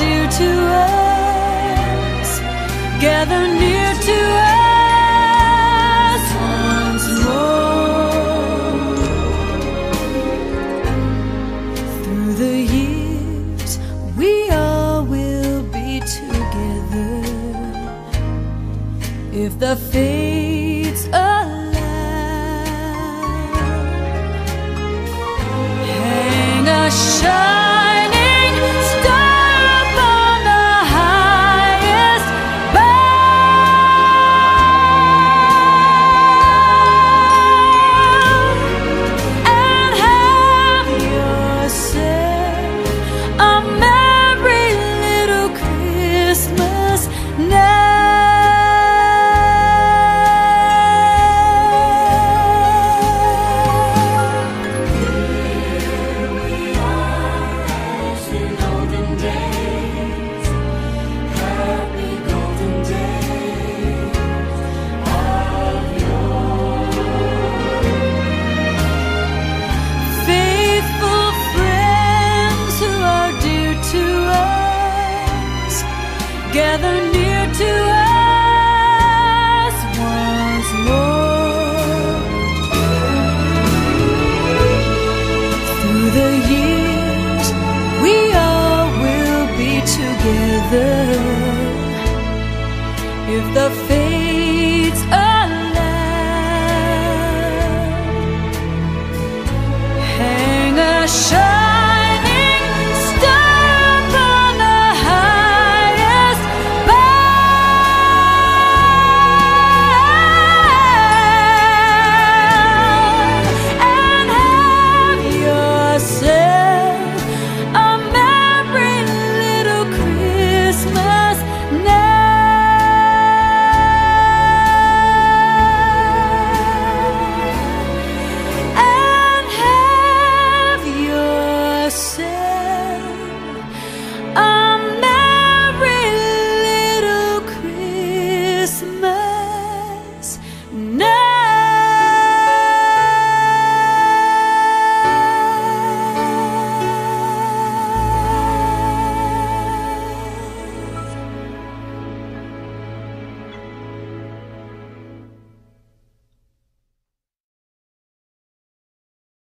dear to us, gather near to us once more. Through the years, we all will be together. If the fates gather near to us once more. Through the years, we all will be together. If the